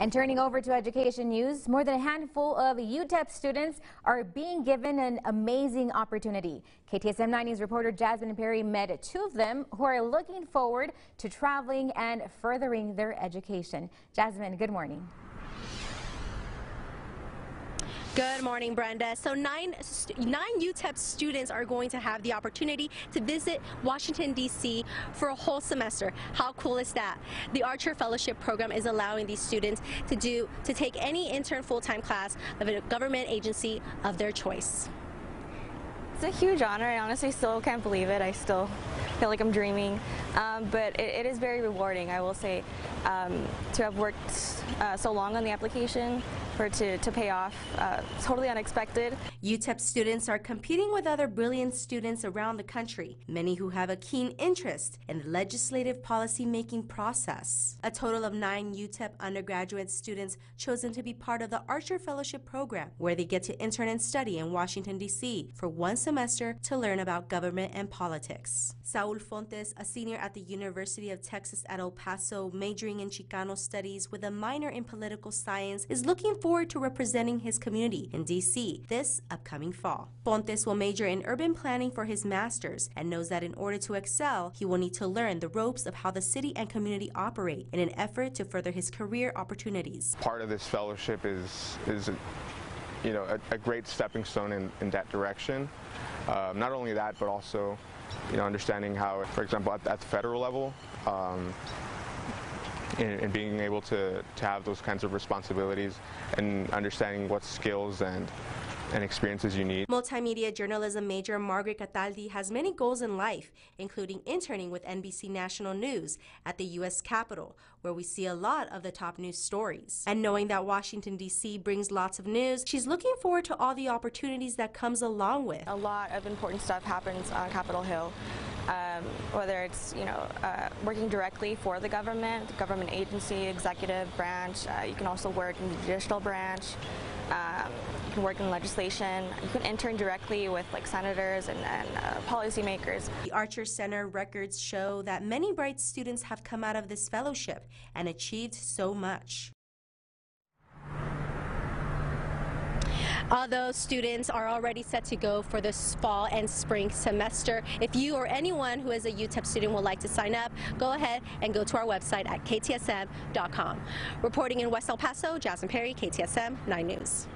And turning over to education news, more than a handful of UTEP students are being given an amazing opportunity. KTSM 9 News reporter Jasmine Perry met two of them who are looking forward to traveling and furthering their education. Jasmine, good morning. Good morning, Brenda. So nine, nine UTEP students are going to have the opportunity to visit Washington, D.C. for a whole semester. How cool is that? The Archer Fellowship Program is allowing these students to do to take any intern full-time class of a government agency of their choice. It's a huge honor. I honestly still can't believe it. I still feel like I'm dreaming. Um, but it, it is very rewarding, I will say, um, to have worked uh, so long on the application for it to, to pay off. Uh, totally unexpected. UTEP students are competing with other brilliant students around the country, many who have a keen interest in the legislative policy making process. A total of nine UTEP undergraduate students chosen to be part of the Archer Fellowship Program, where they get to intern and study in Washington, D.C. for one semester to learn about government and politics. Saul Fontes, a senior at the University of Texas at El Paso, majoring in Chicano studies with a minor in political science, is looking forward to representing his community in D.C. this upcoming fall. Fontes will major in urban planning for his master's and knows that in order to excel, he will need to learn the ropes of how the city and community operate in an effort to further his career opportunities. Part of this fellowship is, is you know, a, a great stepping stone in, in that direction. Um, not only that, but also, you know, understanding how, for example, at, at the federal level, um, and, being able to, to have those kinds of responsibilities and understanding what skills and and experiences you need. Multimedia journalism major Margaret Cataldi has many goals in life, including interning with NBC National News at the U.S. Capitol, where we see a lot of the top news stories. And knowing that Washington, D.C. brings lots of news, she's looking forward to all the opportunities that comes along with. A lot of important stuff happens on Capitol Hill. Um, whether it's you know uh, working directly for the government, government agency, executive branch. Uh, you can also work in the judicial branch. Um, you can work in legislation. You can intern directly with like senators and, and uh, policymakers. The Archer Center records show that many bright students have come out of this fellowship and achieved so much. Although students are already set to go for this fall and spring semester, if you or anyone who is a UTEP student would like to sign up, go ahead and go to our website at ktsm.com. Reporting in West El Paso, Jasmine Perry, KTSM 9 News.